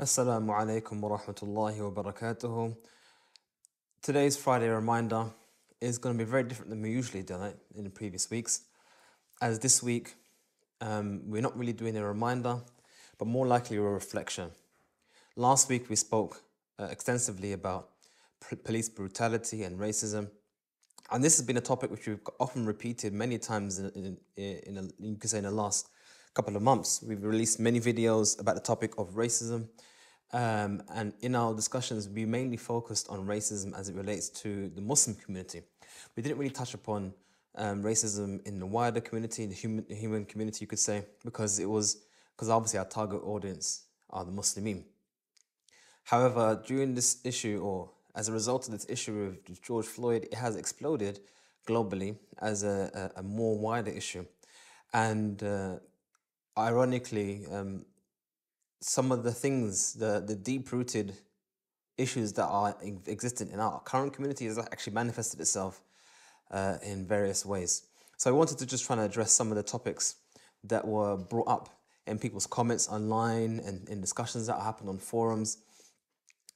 Assalamu alaikum wa rahmatullahi wa barakatuhu. Today's Friday reminder is going to be very different than we usually do it in the previous weeks. As this week, um, we're not really doing a reminder, but more likely a reflection. Last week, we spoke uh, extensively about p- police brutality and racism. And this has been a topic which we've often repeated many times in, in, in a, you could say in the last couple of months. We've released many videos about the topic of racism. Um, and in our discussions, we mainly focused on racism as it relates to the Muslim community. We didn't really touch upon um, racism in the wider community, in the human, human community, you could say, because it was, because obviously our target audience are the Muslimin. However, during this issue, or as a result of this issue of George Floyd, it has exploded globally as a, a, a more wider issue. And uh, ironically, um, some of the things, the, the deep rooted issues that are existent in our current community has actually manifested itself uh, in various ways. So I wanted to just try to address some of the topics that were brought up in people's comments online and in discussions that happened on forums.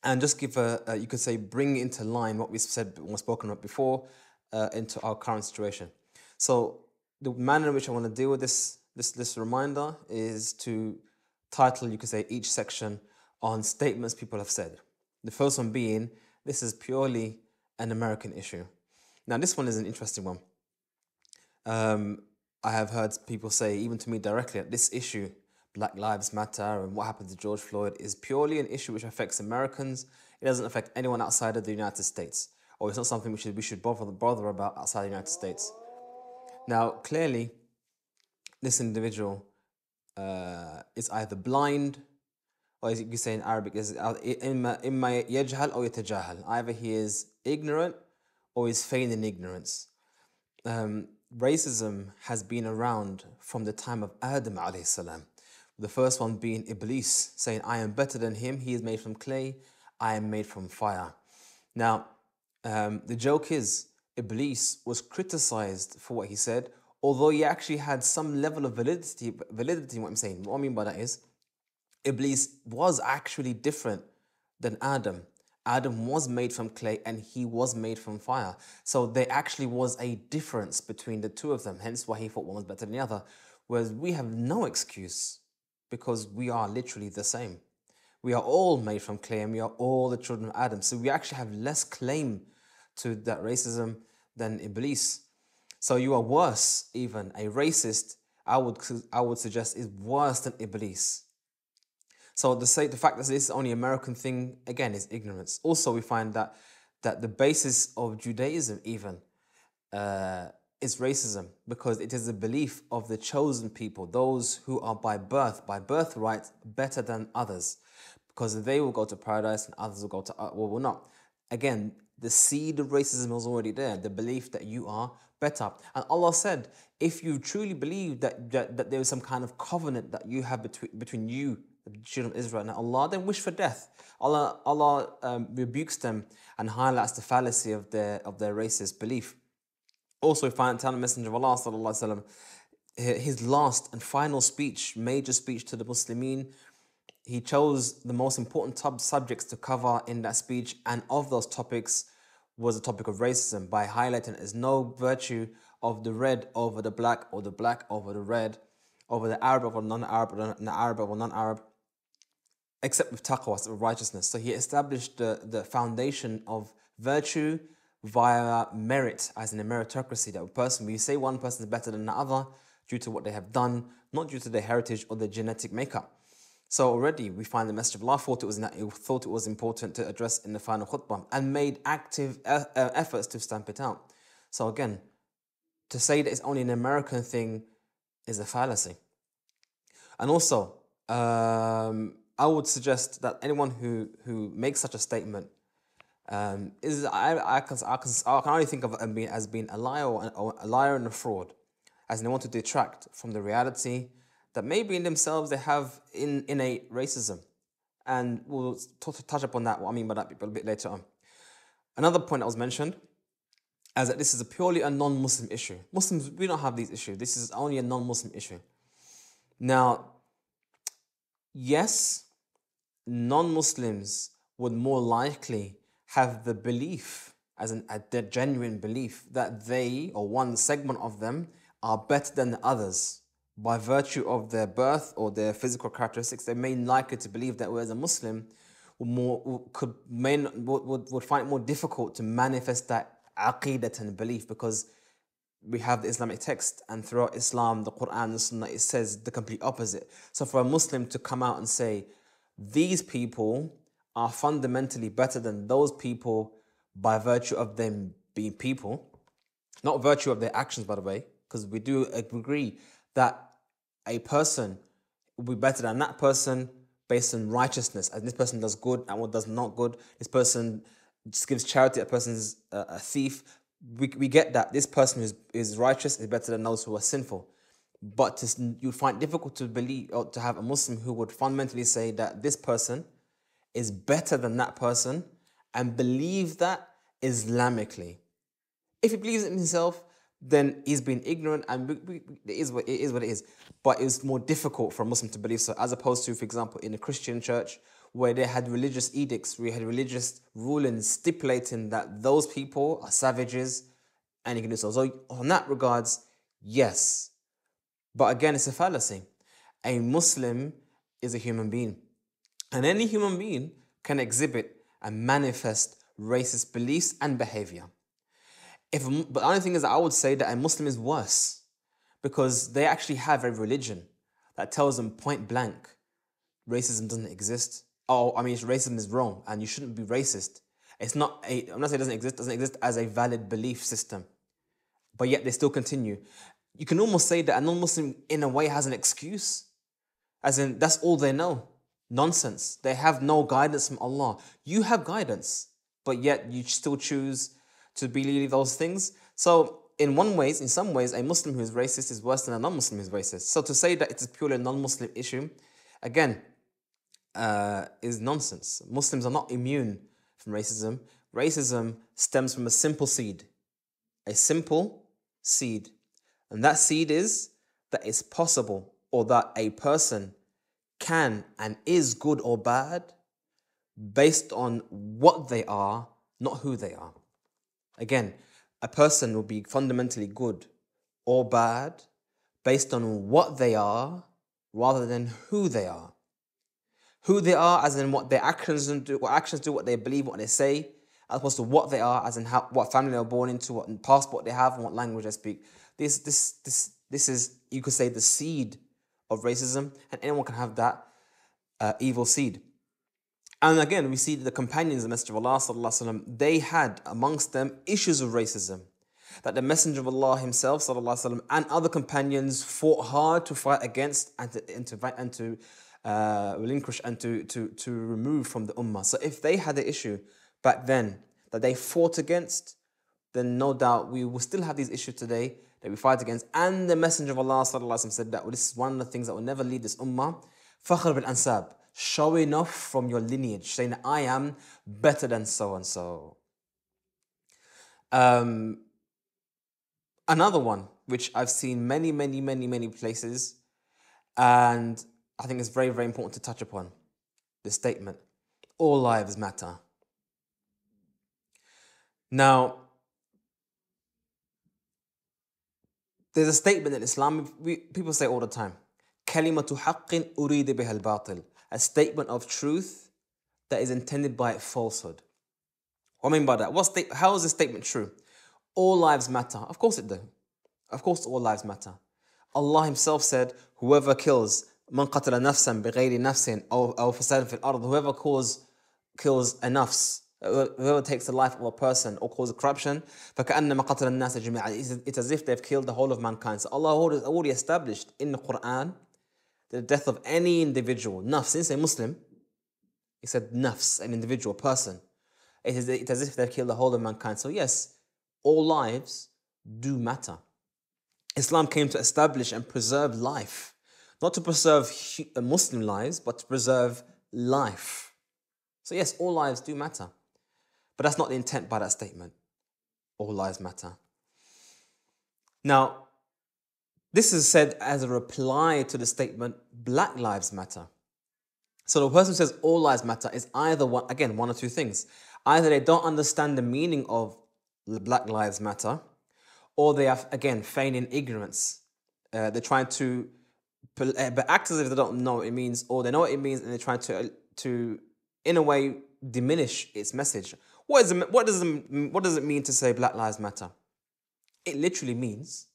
And just give a, a you could say, bring into line what we said, what spoken about before, uh, into our current situation. So the manner in which I want to deal with this this this reminder is to title you could say each section on statements people have said. The first one being this is purely an American issue. Now this one is an interesting one. Um, I have heard people say even to me directly that this issue, Black Lives Matter and what happened to George Floyd, is purely an issue which affects Americans. It doesn't affect anyone outside of the United States, or it's not something we should we should bother bother about outside the United States. Now clearly this individual uh, is either blind or as you can say in Arabic is إما يجهل أو يتجاهل either he is ignorant or is feigning ignorance um, racism has been around from the time of Adam alayhi salam the first one being Iblis saying I am better than him he is made from clay I am made from fire now um, the joke is Iblis was criticized for what he said although he actually had some level of validity, validity in what I'm saying. What I mean by that is, Iblis was actually different than Adam. Adam was made from clay and he was made from fire. So there actually was a difference between the two of them, hence why he thought one was better than the other. Whereas we have no excuse because we are literally the same. We are all made from clay and we are all the children of Adam. So we actually have less claim to that racism than Iblis. So you are worse, even a racist. I would I would suggest is worse than Iblis. So the say the fact that this is only an American thing again is ignorance. Also, we find that that the basis of Judaism even uh, is racism because it is the belief of the chosen people, those who are by birth, by birthright, better than others, because they will go to paradise and others will go to uh, well, will not. Again, the seed of racism is already there. The belief that you are better. And Allah said, if you truly believe that, that, that there is some kind of covenant that you have between, between you, the children of Israel, and Allah, then wish for death. Allah, Allah um, rebukes them and highlights the fallacy of their, of their racist belief. Also, we find telling the Messenger of Allah, وسلم, his last and final speech, major speech to the Muslimin, he chose the most important tub subjects to cover in that speech, and of those topics, was the topic of racism by highlighting there's no virtue of the red over the black or the black over the red, over the Arab over non-Arab, or the Arab over non-Arab, except with taqwa, so righteousness. So he established the, the foundation of virtue via merit, as in a meritocracy, that a person, you say one person is better than the other due to what they have done, not due to their heritage or their genetic makeup. So already we find the Messenger of Allah thought it was, thought it was important to address in the final khutbah and made active uh, efforts to stamp it out. So again, to say that it's only an American thing is a fallacy. And also, um, I would suggest that anyone who, who makes such a statement um, is I, I, can, I, can, I can only think of it as being a liar or a liar and a fraud, as they want to detract from the reality that maybe in themselves they have in, innate racism. And we'll t- touch upon that, what I mean by that a bit later on. Another point that was mentioned is that this is a purely a non-Muslim issue. Muslims, we don't have these issues. This is only a non-Muslim issue. Now, yes, non Muslims would more likely have the belief, as a genuine belief, that they, or one segment of them, are better than the others by virtue of their birth or their physical characteristics. They may likely to believe that, whereas a Muslim more could may would, would find it more difficult to manifest that aqidat and belief because we have the Islamic text, and throughout Islam, the Quran, the Sunnah, it says the complete opposite. So for a Muslim to come out and say, these people are fundamentally better than those people by virtue of them being people, not virtue of their actions, by the way, because we do agree that a person will be better than that person based on righteousness, and this person does good and what does not good. This person just gives charity, a person's uh, a thief we, we get that this person who is, is righteous is better than those who are sinful. But to, you find difficult to believe or to have a Muslim who would fundamentally say that this person is better than that person and believe that Islamically. If he believes it himself, then he's been ignorant and it is what it is. What it is. But it's more difficult for a Muslim to believe so, as opposed to, for example, in a Christian church where they had religious edicts, we had religious rulings stipulating that those people are savages and you can do so. So, on that regards, yes. But again, it's a fallacy. A Muslim is a human being, and any human being can exhibit and manifest racist beliefs and behavior. If, but the only thing is, I would say that a Muslim is worse because they actually have a religion that tells them point blank racism doesn't exist oh, I mean, racism is wrong and you shouldn't be racist. It's not a, I'm not saying it doesn't exist, doesn't exist as a valid belief system. But yet they still continue. You can almost say that a non Muslim, in a way, has an excuse. As in, that's all they know. Nonsense. They have no guidance from Allah. You have guidance, but yet you still choose to believe those things. So, in one ways, in some ways, a Muslim who is racist is worse than a non-Muslim who is racist. So to say that it's purely a non-Muslim issue, again, uh, is nonsense. Muslims are not immune from racism. Racism stems from a simple seed, a simple seed. And that seed is that it's possible or that a person can and is good or bad based on what they are, not who they are. Again, a person will be fundamentally good or bad based on what they are rather than who they are who they are, as in what their actions do, what actions do, what they believe, what they say, as opposed to what they are, as in how, what family they were born into, what passport they have, and what language they speak. This, this, this, this is, you could say, the seed of racism, and anyone can have that uh, evil seed. And again, we see the companions of the Messenger of Allah, وسلم, they had amongst them issues of racism. That the Messenger of Allah himself وسلم, and other companions fought hard to fight against and to, and to, and to uh, relinquish and to, to, to remove from the ummah. So if they had the issue back then that they fought against, then no doubt we will still have these issues today that we fight against. And the Messenger of Allah said that well, this is one of the things that will never lead this ummah. Fakhr bil ansab, showing off from your lineage, saying I am better than so and so. Um, another one, which I've seen many, many, many, many places, and I think it's very, very important to touch upon this statement all lives matter. Now, there's a statement in Islam, we, people say all the time, كلمة حق أريد بها الباطل, a statement of truth that is intended by falsehood. What I mean by that? What sta- how is this statement true? All lives matter. Of course it do. Of course all lives matter. Allah Himself said, whoever kills من قتل نفسا بغير نفس أو أو فساد في الأرض whoever kills kills a nafs whoever takes the life of a person or causes corruption فكأنما قتل الناس جميعا it's as if they've killed the whole of mankind so Allah already established in the Quran the death of any individual nafs didn't say Muslim he said nafs an individual person it is it's as if they've killed the whole of mankind so yes all lives do matter Islam came to establish and preserve life not to preserve uh, Muslim lives, but to preserve life. So, yes, all lives do matter. But that's not the intent by that statement. All lives matter. Now, this is said as a reply to the statement, Black Lives Matter. So the person who says all lives matter is either one, again, one or two things. Either they don't understand the meaning of Black Lives Matter, or they are, again, feigning ignorance. Uh, they're trying to uh, but act as if they don't know what it means, or they know what it means, and they're trying to, to in a way, diminish its message. What, is what, does it, what does it mean to say Black Lives Matter? It literally means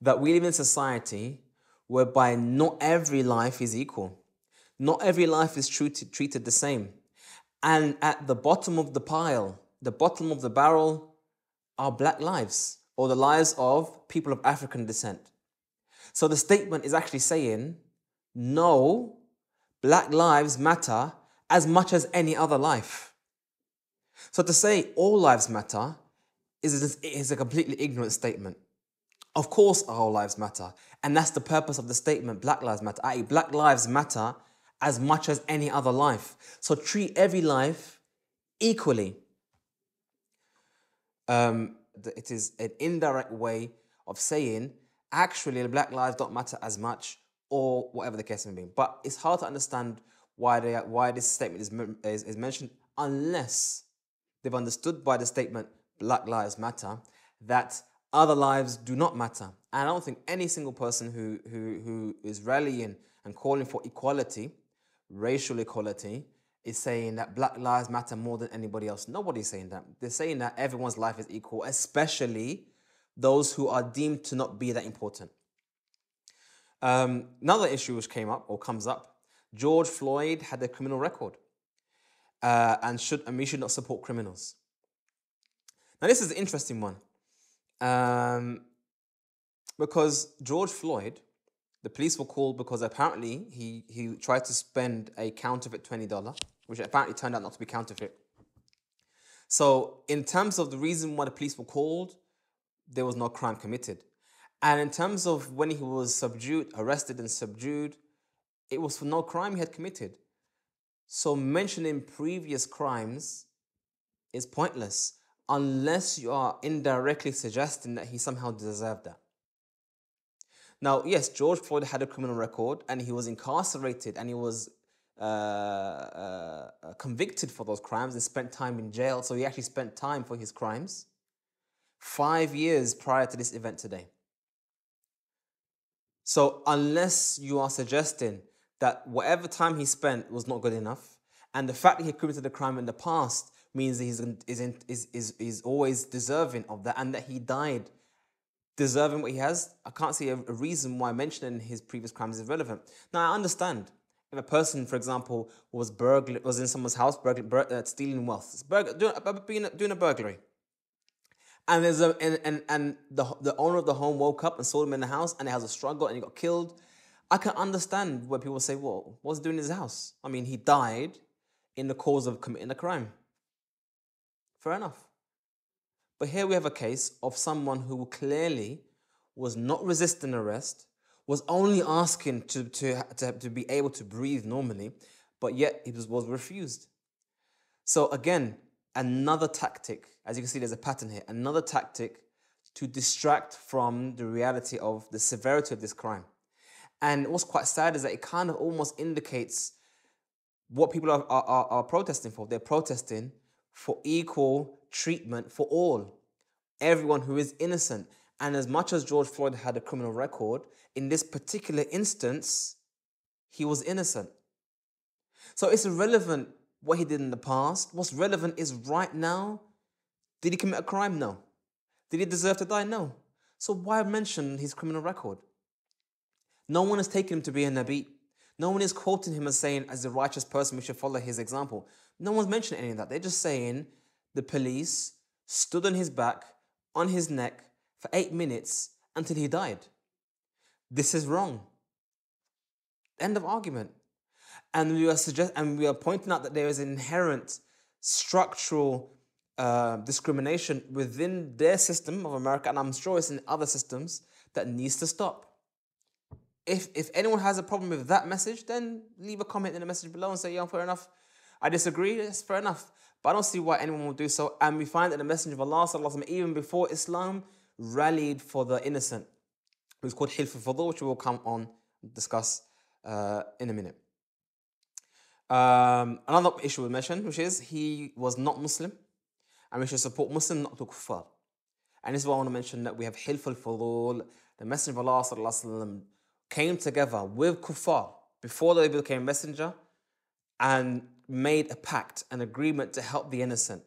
that we live in a society whereby not every life is equal. Not every life is treated, treated the same. And at the bottom of the pile, the bottom of the barrel, are black lives or the lives of people of African descent. So the statement is actually saying, no, black lives matter as much as any other life. So to say all lives matter is is a completely ignorant statement. Of course, all lives matter. And that's the purpose of the statement Black Lives Matter, i.e., Black Lives Matter as much as any other life. So treat every life equally. Um, it is an indirect way of saying actually black lives don't matter as much or whatever the case may be. But it's hard to understand why they, why this statement is, is, is mentioned unless they've understood by the statement Black Lives Matter that other lives do not matter. And I don't think any single person who, who, who is rallying and calling for equality, racial equality, is saying that black lives matter more than anybody else. Nobody's saying that. They're saying that everyone's life is equal, especially those who are deemed to not be that important. Um, another issue which came up or comes up George Floyd had a criminal record uh, and, should, and we should not support criminals. Now, this is an interesting one um, because George Floyd, the police were called because apparently he, he tried to spend a counterfeit $20, which apparently turned out not to be counterfeit. So, in terms of the reason why the police were called, there was no crime committed. And in terms of when he was subdued, arrested and subdued, it was for no crime he had committed. So mentioning previous crimes is pointless unless you are indirectly suggesting that he somehow deserved that. Now, yes, George Floyd had a criminal record and he was incarcerated and he was uh, uh, convicted for those crimes and spent time in jail. So he actually spent time for his crimes five years prior to this event today. So, unless you are suggesting that whatever time he spent was not good enough, and the fact that he committed a crime in the past means that he's is, is, is, is always deserving of that, and that he died deserving what he has, I can't see a, a reason why mentioning his previous crimes is relevant. Now, I understand if a person, for example, was burglar, was in someone's house, burglar, bur- uh, stealing wealth, burglar, doing, doing a burglary and there's a and and, and the the owner of the home woke up and saw him in the house and it has a struggle and he got killed. I can understand where people say, "Well, what's he doing in his house?" I mean, he died in the cause of committing a crime. Fair enough. But here we have a case of someone who clearly was not resisting arrest, was only asking to, to, to, to be able to breathe normally, but yet he was, was refused. So again, another tactic, as you can see, there's a pattern here, another tactic to distract from the reality of the severity of this crime. And what's quite sad is that it kind of almost indicates what people are, are, are protesting for. They're protesting for equal treatment for all, everyone who is innocent. And as much as George Floyd had a criminal record, in this particular instance, he was innocent. So it's irrelevant what he did in the past. What's relevant is right now. Did he commit a crime? No. Did he deserve to die? No. So why mention his criminal record? No one is taking him to be a Nabi. No one is quoting him as saying, as a righteous person, we should follow his example. No one's mentioning any of that. They're just saying the police stood on his back, on his neck, for eight minutes until he died. This is wrong. End of argument. And we are suggest- and we are pointing out that there is inherent structural uh, discrimination within their system of America, and I'm sure it's in other systems that needs to stop. If if anyone has a problem with that message, then leave a comment in the message below and say, "Yeah, fair enough. I disagree. It's fair enough." But I don't see why anyone will do so. And we find that the Messenger of Allah, وسلم, even before Islam, rallied for the innocent. It was called Hilf al which we will come on discuss uh, in a minute. Um, another issue we mentioned, which is he was not Muslim, and we should support Muslim, not the kuffar. And this is why I want to mention that we have Hilf al-Fudul, the Messenger of Allah وسلم, came together with kuffar before they became messenger and made a pact, an agreement to help the innocent.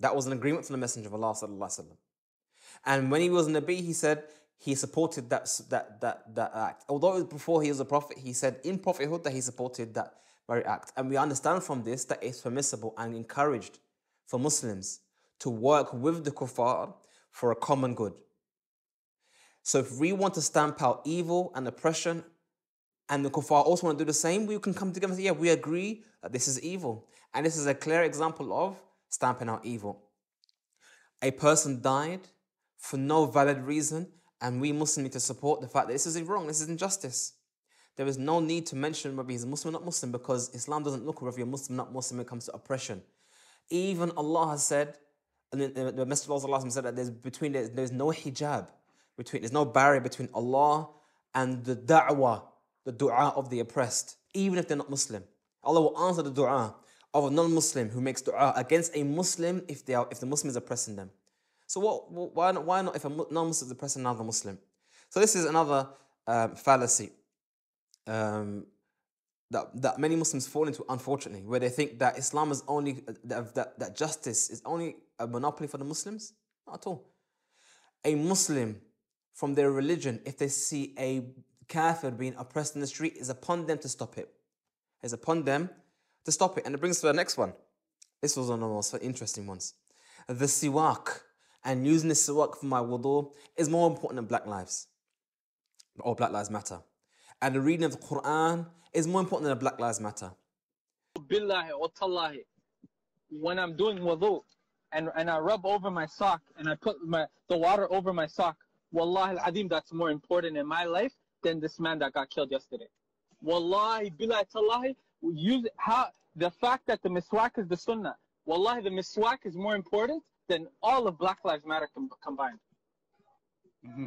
That was an agreement from the Messenger of Allah. And when he was Nabi, he said he supported that, that, that, that act. Although before he was a prophet, he said in prophethood that he supported that very act. And we understand from this that it's permissible and encouraged for Muslims to work with the kuffar for a common good. So if we want to stamp out evil and oppression and the kuffar also want to do the same, we can come together and say, yeah, we agree that this is evil. And this is a clear example of stamping out evil. A person died for no valid reason, and we Muslims need to support the fact that this is wrong, this is injustice. There is no need to mention whether he's a Muslim or not Muslim because Islam doesn't look whether you're Muslim or not Muslim when it comes to oppression. Even Allah has said, and the, the Messenger of Allah said that there's between there's, there's no hijab between there's no barrier between Allah and the da'wah, the dua of the oppressed, even if they're not Muslim. Allah will answer the dua of a non-Muslim who makes dua against a Muslim if they are if the Muslim is oppressing them. So what, why not why not if a non-Muslim is oppressing another Muslim? So this is another um, fallacy um, that, that many Muslims fall into, unfortunately, where they think that Islam is only, that, that, that justice is only a monopoly for the Muslims. Not at all. A Muslim from their religion, if they see a kafir being oppressed in the street, is upon them to stop it. It's upon them to stop it. And it brings us to the next one. This was one of the most interesting ones. The siwak and using the siwak for my wudu is more important than black lives or black lives matter and the reading of the Quran is more important than Black Lives Matter. When I'm doing wudu and, and I rub over my sock and I put my, the water over my sock, wallahi al-adim, that's more important in my life than this man that got killed yesterday. Wallahi, billahi, tallahi, use how, the fact that the miswak is the sunnah, wallahi, the miswak is more important than all of Black Lives Matter com- combined. Mm-hmm.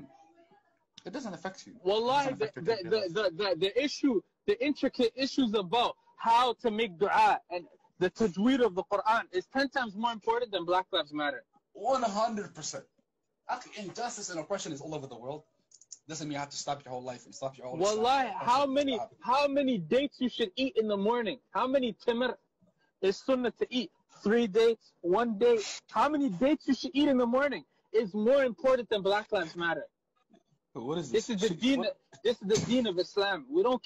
It doesn't affect you. Wallahi, the, the, the, the, the, the issue, the intricate issues about how to make dua and the tajweed of the Quran is 10 times more important than Black Lives Matter. 100%. Injustice and oppression is all over the world. Doesn't mean you have to stop your whole life and stop your whole Wallahi, how many, how many dates you should eat in the morning? How many timr is sunnah to eat? Three dates, one date. How many dates you should eat in the morning is more important than Black Lives Matter. What is this? This is the deen. This is the deen of Islam. We don't.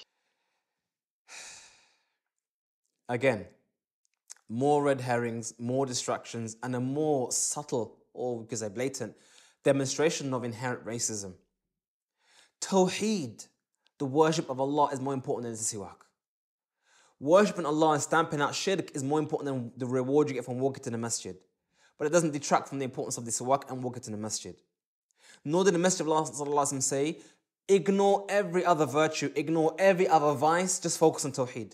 Again, more red herrings, more distractions, and a more subtle, or because they're blatant, demonstration of inherent racism. Tawheed, the worship of Allah, is more important than the siwak. Worshipping Allah and stamping out shirk is more important than the reward you get from walking to the masjid. But it doesn't detract from the importance of the siwak and walking to the masjid. Nor did the Messenger of Allah say, ignore every other virtue, ignore every other vice, just focus on Tawheed.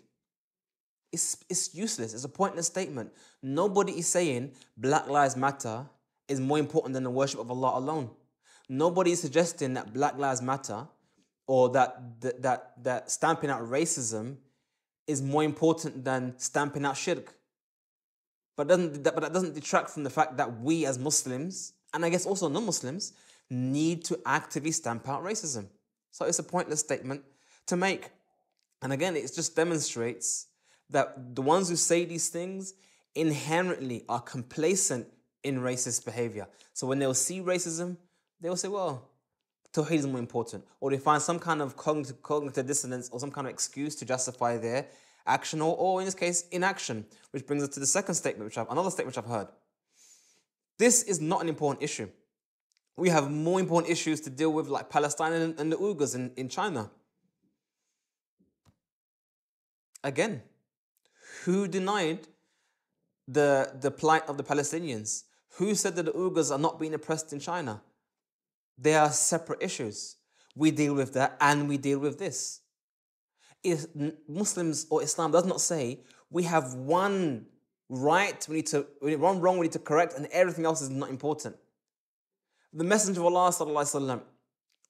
It's, it's useless, it's a pointless statement. Nobody is saying Black Lives Matter is more important than the worship of Allah alone. Nobody is suggesting that Black Lives Matter or that, that, that, that stamping out racism is more important than stamping out shirk. But, doesn't, but that doesn't detract from the fact that we as Muslims, and I guess also non Muslims, need to actively stamp out racism. So it's a pointless statement to make. And again, it just demonstrates that the ones who say these things inherently are complacent in racist behavior. So when they'll see racism, they'll say, well, Tawheed is more important. Or they find some kind of cognitive, cognitive dissonance or some kind of excuse to justify their action or, or in this case, inaction. Which brings us to the second statement, which I've, another statement which I've heard. This is not an important issue we have more important issues to deal with, like Palestine and, and the Uyghurs in, in China. Again, who denied the, the plight of the Palestinians? Who said that the Uyghurs are not being oppressed in China? They are separate issues. We deal with that and we deal with this. If Muslims or Islam does not say we have one right, we need to one wrong, we need to correct, and everything else is not important. The Messenger of Allah وسلم,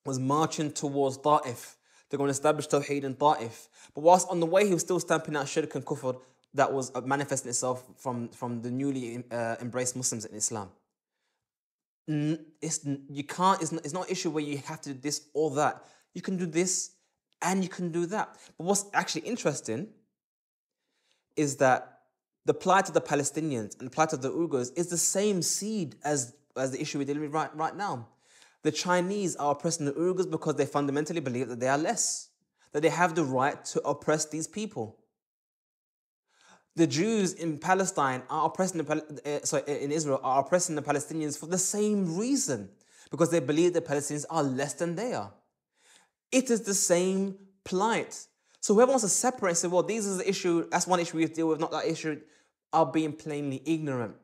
was marching towards Ta'if They're going to establish Tawheed in Ta'if. But whilst on the way he was still stamping out shirk and kufr that was uh, manifesting itself from, from the newly uh, embraced Muslims in Islam. It's, you can't, it's not, it's not an issue where you have to do this or that. You can do this and you can do that. But what's actually interesting is that the plight of the Palestinians and the plight of the Uyghurs is the same seed as, as the issue we're dealing with right, right now. The Chinese are oppressing the Uyghurs because they fundamentally believe that they are less, that they have the right to oppress these people. The Jews in Palestine are oppressing the, uh, sorry, in Israel are oppressing the Palestinians for the same reason, because they believe the Palestinians are less than they are. It is the same plight. So whoever wants to separate and say, well, this is the issue, that's one issue we have to deal with, not that issue, are being plainly ignorant.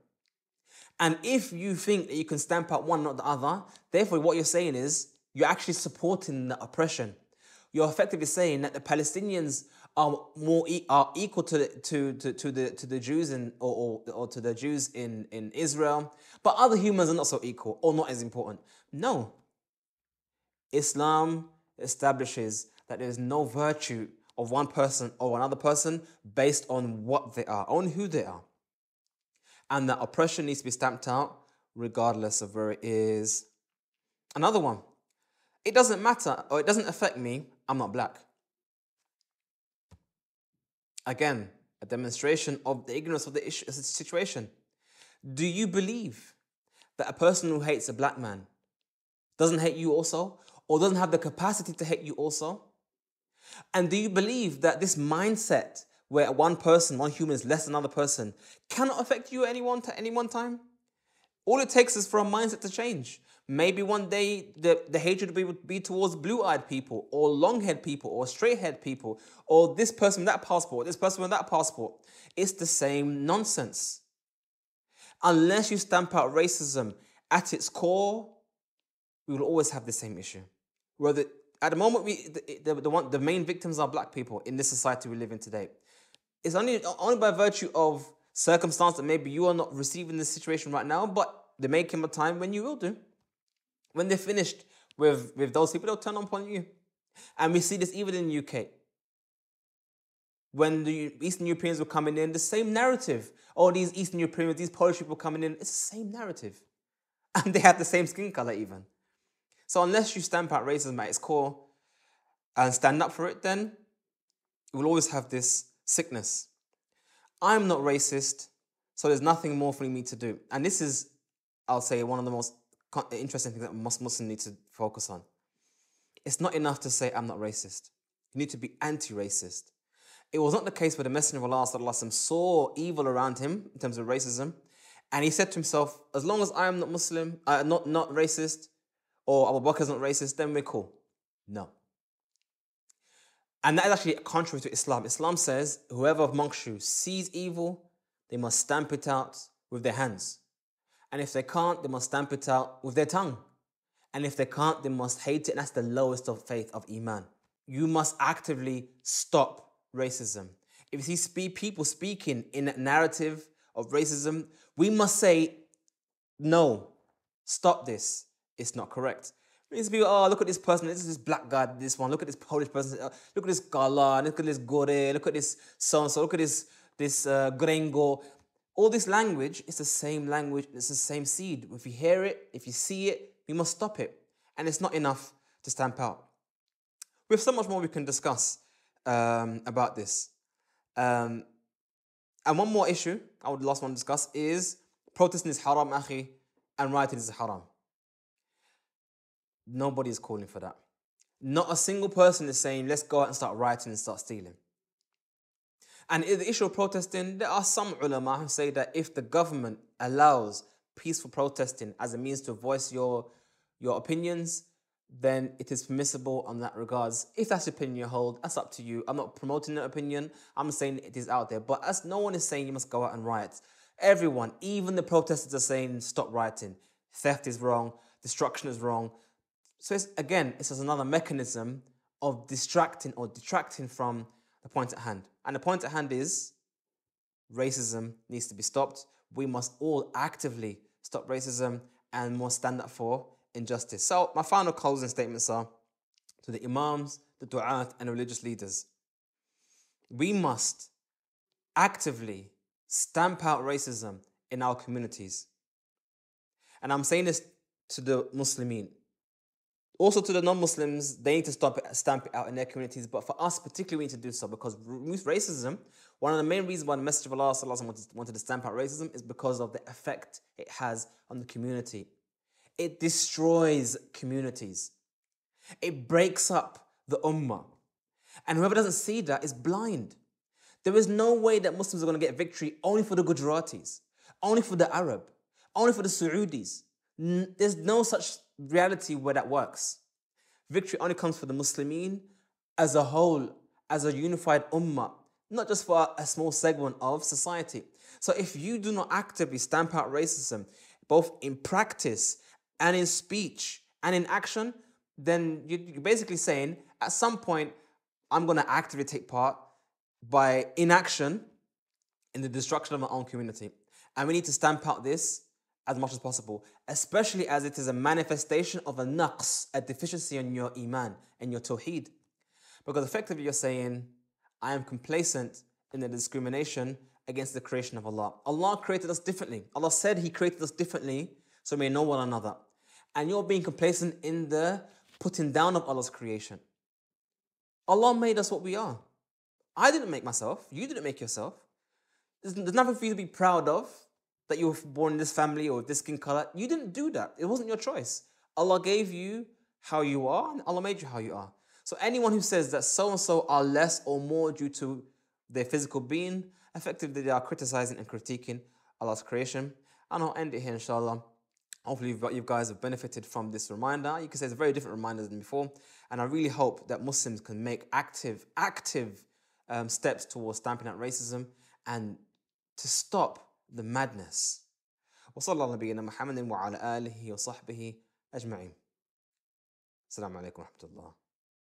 And if you think that you can stamp out one, not the other, therefore what you're saying is you're actually supporting the oppression. You're effectively saying that the Palestinians are more are equal to the, to, to, to the to the Jews in or, or, or to the Jews in, in Israel, but other humans are not so equal or not as important. No. Islam establishes that there is no virtue of one person or another person based on what they are, on who they are. And that oppression needs to be stamped out regardless of where it is. Another one. It doesn't matter or it doesn't affect me, I'm not black. Again, a demonstration of the ignorance of the situation. Do you believe that a person who hates a black man doesn't hate you also, or doesn't have the capacity to hate you also? And do you believe that this mindset where one person, one human is less than another person, cannot affect you at any one, t- any one time? All it takes is for a mindset to change. Maybe one day the, the hatred be, be towards blue eyed people, or long haired people, or straight haired people, or this person with that passport, this person with that passport. It's the same nonsense. Unless you stamp out racism at its core, we will always have the same issue. Whether at the moment we the, the, the, one the main victims are black people in this society we live in today. It's only only by virtue of circumstance that maybe you are not receiving this situation right now, but there may come a time when you will do. When they're finished with, with those people, they'll turn upon you. And we see this even in the UK. When the Eastern Europeans were coming in, the same narrative. All these Eastern Europeans, these Polish people coming in, it's the same narrative. And they have the same skin color, even. So, unless you stamp out racism at its core and stand up for it, then will always have this sickness. I'm not racist, so there's nothing more for me to do. And this is, I'll say, one of the most interesting things that Muslims need to focus on. It's not enough to say, I'm not racist. You need to be anti racist. It was not the case where the Messenger of Allah saw evil around him in terms of racism, and he said to himself, As long as I am not Muslim, uh, not, not racist, or Abu Bakr is not racist, then we're cool. No. And that is actually contrary to Islam. Islam says, Whoever amongst you sees evil, they must stamp it out with their hands. And if they can't, they must stamp it out with their tongue. And if they can't, they must hate it. And that's the lowest of faith of Iman. You must actively stop racism. If you see people speaking in a narrative of racism, we must say, no, stop this. It's not correct. It's people, oh, look at this person, this is this black guy, this one, look at this Polish person, uh, look at this Gala, look at this Gore, look at this so and so, look at this this uh, Gringo. All this language is the same language, it's the same seed. If you hear it, if you see it, we must stop it. And it's not enough to stamp out. We have so much more we can discuss um, about this. Um, and one more issue I would last one to discuss is protesting is haram, akhi, and rioting is haram. Nobody is calling for that. Not a single person is saying, let's go out and start rioting and start stealing. And the issue of protesting, there are some ulama who say that if the government allows peaceful protesting as a means to voice your, your opinions, then it is permissible on that regards. If that's the opinion you hold, that's up to you. I'm not promoting that opinion. I'm saying it is out there. But as no one is saying you must go out and riot. Everyone, even the protesters are saying stop rioting. Theft is wrong. Destruction is wrong. So it's, again, it's just another mechanism of distracting or detracting from the point at hand. And the point at hand is racism needs to be stopped. We must all actively stop racism and more stand up for injustice. So, my final closing statements are to the imams, the du'at, and religious leaders. We must actively stamp out racism in our communities. And I'm saying this to the Muslimin. Also to the non-Muslims, they need to stop stamp it out in their communities. But for us, particularly, we need to do so because racism, one of the main reasons why the Messenger of Allah wanted, wanted to stamp out racism is because of the effect it has on the community. It destroys communities. It breaks up the ummah. And whoever doesn't see that is blind. There is no way that Muslims are going to get victory only for the Gujaratis, only for the Arab, only for the Saudis. There's no such reality where that works. Victory only comes for the Muslimin as a whole, as a unified ummah, not just for a small segment of society. So if you do not actively stamp out racism, both in practice and in speech and in action, then you're basically saying at some point, I'm going to actively take part by inaction in the destruction of my own community. And we need to stamp out this as much as possible, especially as it is a manifestation of a naqs, a deficiency in your iman and your tawheed. Because effectively you're saying, I am complacent in the discrimination against the creation of Allah. Allah created us differently. Allah said He created us differently so we may know one another. And you're being complacent in the putting down of Allah's creation. Allah made us what we are. I didn't make myself. You didn't make yourself. There's, there's nothing for you to be proud of that you were born in this family or this skin color. You didn't do that. It wasn't your choice. Allah gave you how you are, and Allah made you how you are. So anyone who says that so and so are less or more due to their physical being, effectively they are criticizing and critiquing Allah's creation. And I'll end it here, inshallah. Hopefully, you guys have benefited from this reminder. You can say it's a very different reminder than before. And I really hope that Muslims can make active, active um, steps towards stamping out racism and to stop the madness. وصلى الله على نبينا محمد وعلى آله وصحبه أجمعين. السلام عليكم ورحمة الله.